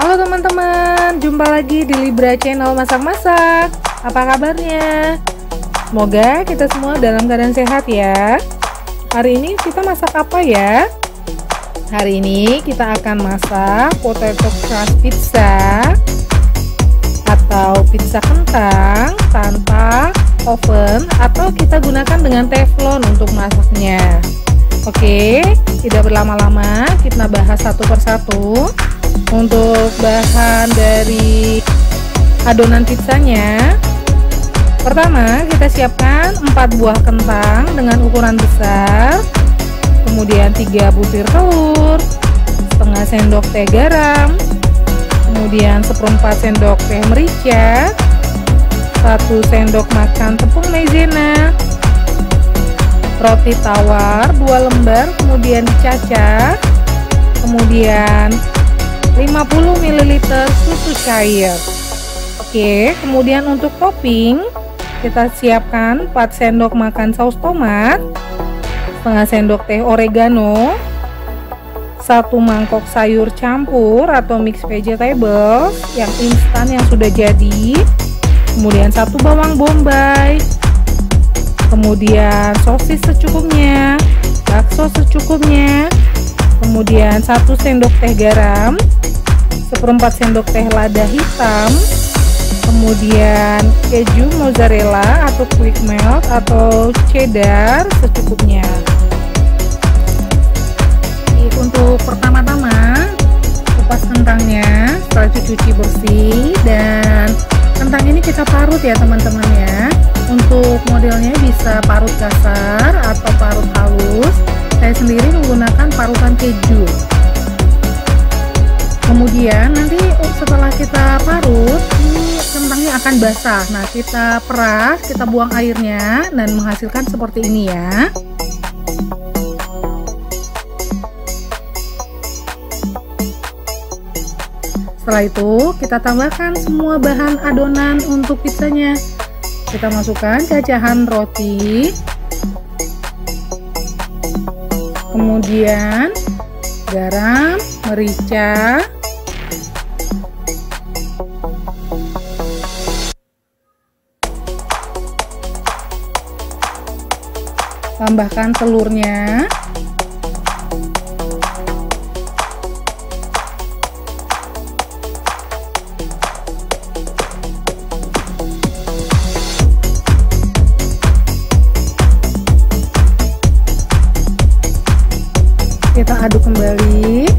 Halo teman-teman, jumpa lagi di Libra Channel Masak-Masak Apa kabarnya? Semoga kita semua dalam keadaan sehat ya Hari ini kita masak apa ya? Hari ini kita akan masak potato crust pizza Atau pizza kentang tanpa oven Atau kita gunakan dengan teflon untuk masaknya Oke, tidak berlama-lama kita bahas satu persatu untuk bahan dari adonan pizzanya pertama kita siapkan 4 buah kentang dengan ukuran besar kemudian 3 butir telur setengah sendok teh garam kemudian seperempat sendok teh merica 1 sendok makan tepung maizena roti tawar 2 lembar kemudian dicacah kemudian 50 ml susu cair. Oke kemudian untuk topping kita siapkan 4 sendok makan saus tomat setengah sendok teh oregano satu mangkok sayur campur atau mix vegetable yang instan yang sudah jadi kemudian satu bawang bombay kemudian sosis secukupnya bakso secukupnya kemudian satu sendok teh garam seperempat sendok teh lada hitam kemudian keju mozzarella atau quick melt atau cheddar secukupnya. Untuk pertama-tama kupas kentangnya setelah dicuci bersih dan kentang ini kita parut ya teman-teman ya. Untuk modelnya bisa parut kasar atau parut akan basah. Nah kita peras kita buang airnya dan menghasilkan seperti ini ya. Setelah itu kita tambahkan semua bahan adonan untuk pizzanya. Kita masukkan cacahan roti. Kemudian garam, merica, tambahkan telurnya. Kita aduk kembali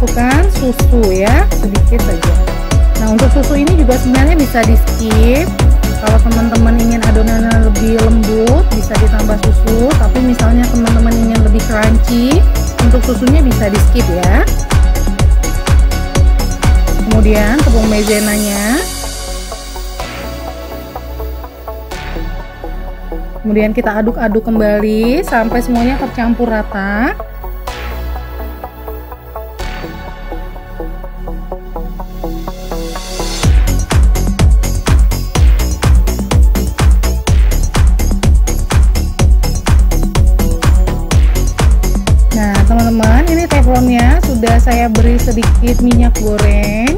masukkan susu ya sedikit saja. Nah untuk susu ini juga sebenarnya bisa di skip kalau teman-teman ingin adonannya lebih lembut bisa ditambah susu. Tapi misalnya teman-teman ingin lebih crunchy untuk susunya bisa di skip ya. Kemudian tepung maizenanya kemudian kita aduk-aduk kembali sampai semuanya tercampur rata saya beri sedikit minyak goreng.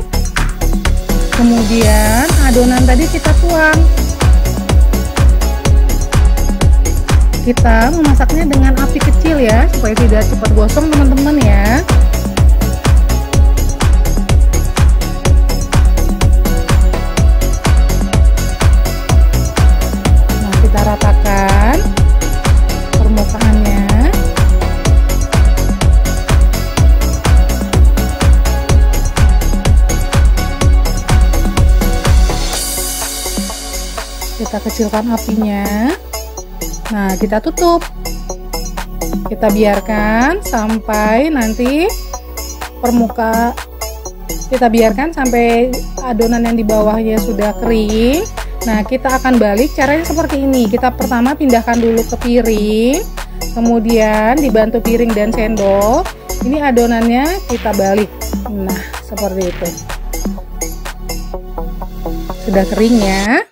Kemudian adonan tadi kita tuang. Kita memasaknya dengan api kecil ya Supaya tidak cepat gosong teman-teman ya kecilkan apinya. Nah kita tutup. Kita biarkan sampai nanti permuka. Kita biarkan sampai adonan yang di bawahnya sudah kering. Nah kita akan balik caranya seperti ini. Kita pertama pindahkan dulu ke piring kemudian dibantu piring dan sendok. Ini adonannya kita balik. Nah seperti itu. Sudah kering ya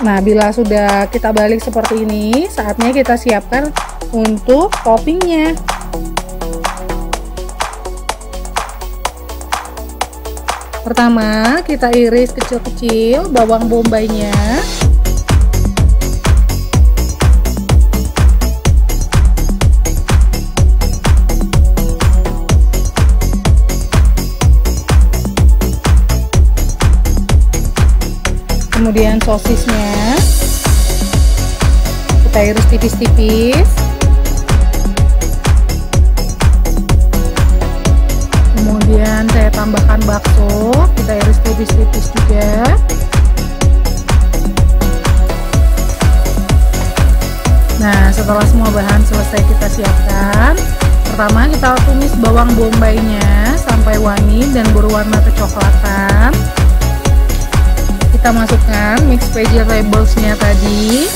nah bila sudah kita balik seperti ini saatnya kita siapkan untuk toppingnya. Pertama kita iris kecil-kecil bawang bombaynya kemudian sosisnya. Kita iris tipis-tipis. Kemudian saya tambahkan bakso. Kita iris tipis-tipis juga. Nah setelah semua bahan selesai kita siapkan pertama kita tumis bawang bombaynya sampai wangi dan berwarna kecoklatan kita masukkan mix vegetablesnya tadi.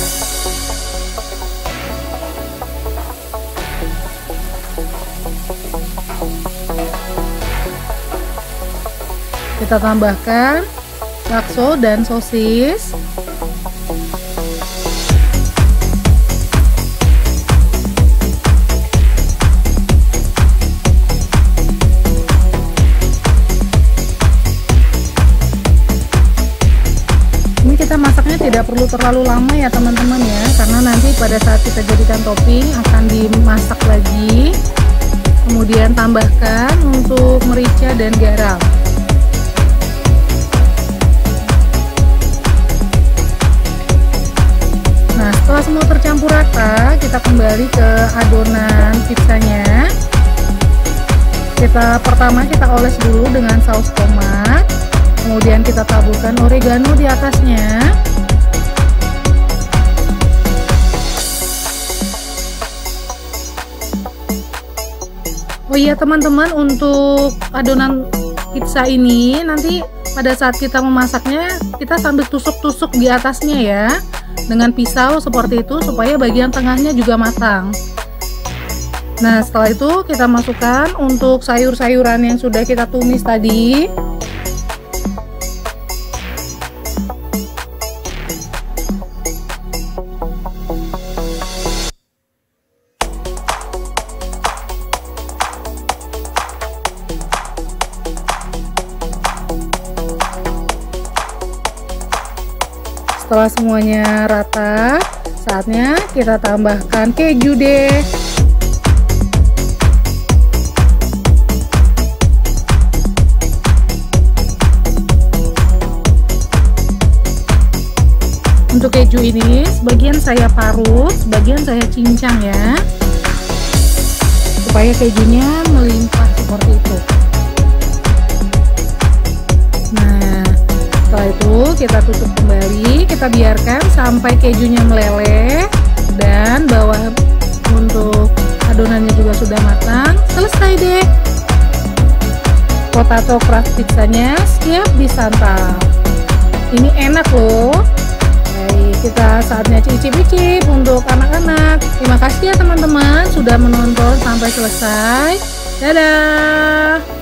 Kita tambahkan bakso dan sosis tidak perlu terlalu lama ya teman-teman ya. Karena nanti pada saat kita jadikan topping akan dimasak lagi. Kemudian tambahkan untuk merica dan garam. Nah setelah semua tercampur rata kita kembali ke adonan pizzanya. Kita pertama kita oles dulu dengan saus tomat. Kemudian kita taburkan oregano di atasnya Oh iya teman-teman untuk adonan pizza ini nanti pada saat kita memasaknya kita sambil tusuk-tusuk di atasnya ya dengan pisau seperti itu supaya bagian tengahnya juga matang. Nah setelah itu kita masukkan untuk sayur-sayuran yang sudah kita tumis tadi setelah semuanya rata saatnya kita tambahkan keju deh. Untuk keju ini sebagian saya parut sebagian saya cincang ya. Supaya kejunya melimpah kita tutup kembali kita biarkan sampai kejunya meleleh dan bawah untuk adonannya juga sudah matang. Selesai deh. Potato crust pizzanya siap disantap. Ini enak loh. Baik kita saatnya cicip-cicip untuk anak-anak. Terima kasih ya teman-teman sudah menonton sampai selesai. Dadah